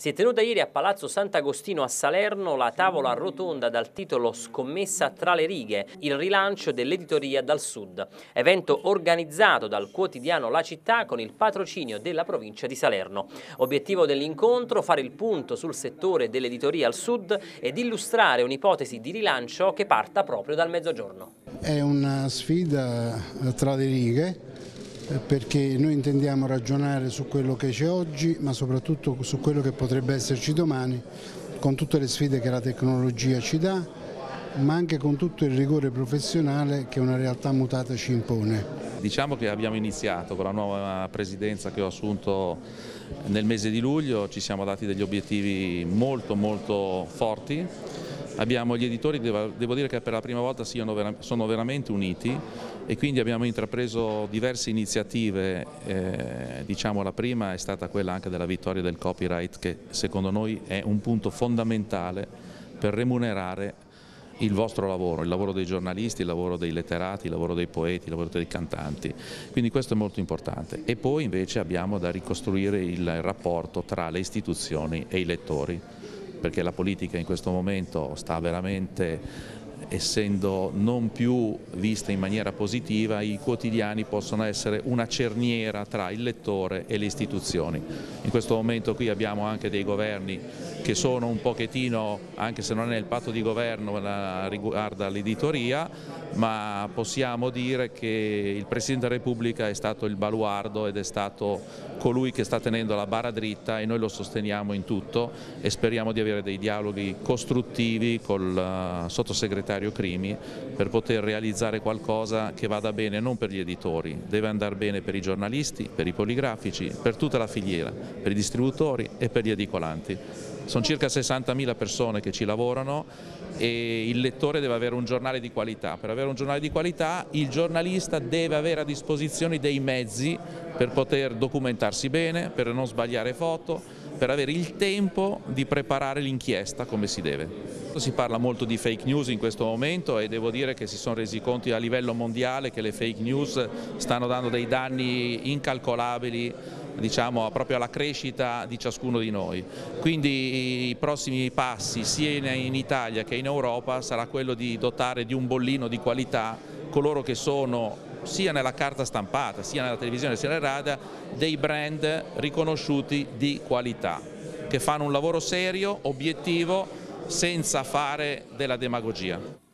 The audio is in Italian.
Si è tenuta ieri a Palazzo Sant'Agostino a Salerno la tavola rotonda dal titolo Scommessa tra le righe, il rilancio dell'editoria dal sud, evento organizzato dal quotidiano La Città con il patrocinio della provincia di Salerno. Obiettivo dell'incontro fare il punto sul settore dell'editoria al sud ed illustrare un'ipotesi di rilancio che parta proprio dal mezzogiorno. È una sfida tra le righe perché noi intendiamo ragionare su quello che c'è oggi ma soprattutto su quello che potrebbe esserci domani con tutte le sfide che la tecnologia ci dà ma anche con tutto il rigore professionale che una realtà mutata ci impone. Diciamo che abbiamo iniziato con la nuova presidenza che ho assunto nel mese di luglio, ci siamo dati degli obiettivi molto molto forti Abbiamo gli editori, devo dire che per la prima volta sono veramente uniti e quindi abbiamo intrapreso diverse iniziative, eh, diciamo la prima è stata quella anche della vittoria del copyright che secondo noi è un punto fondamentale per remunerare il vostro lavoro, il lavoro dei giornalisti, il lavoro dei letterati, il lavoro dei poeti, il lavoro dei cantanti, quindi questo è molto importante. E poi invece abbiamo da ricostruire il rapporto tra le istituzioni e i lettori perché la politica in questo momento sta veramente essendo non più vista in maniera positiva, i quotidiani possono essere una cerniera tra il lettore e le istituzioni. In questo momento qui abbiamo anche dei governi che sono un pochettino, anche se non è il patto di governo riguarda l'editoria, ma possiamo dire che il Presidente della Repubblica è stato il baluardo ed è stato colui che sta tenendo la barra dritta e noi lo sosteniamo in tutto e speriamo di avere dei dialoghi costruttivi col eh, sottosegretario Crimi per poter realizzare qualcosa che vada bene non per gli editori, deve andare bene per i giornalisti, per i poligrafici, per tutta la filiera, per i distributori e per gli edicolanti. Sono circa 60.000 persone che ci lavorano e il lettore deve avere un giornale di qualità. Per avere un giornale di qualità il giornalista deve avere a disposizione dei mezzi per poter documentarsi bene, per non sbagliare foto, per avere il tempo di preparare l'inchiesta come si deve. Si parla molto di fake news in questo momento e devo dire che si sono resi conti a livello mondiale che le fake news stanno dando dei danni incalcolabili diciamo, proprio alla crescita di ciascuno di noi. Quindi i prossimi passi sia in Italia che in Europa sarà quello di dotare di un bollino di qualità coloro che sono sia nella carta stampata, sia nella televisione, sia nella radio, dei brand riconosciuti di qualità, che fanno un lavoro serio, obiettivo, senza fare della demagogia.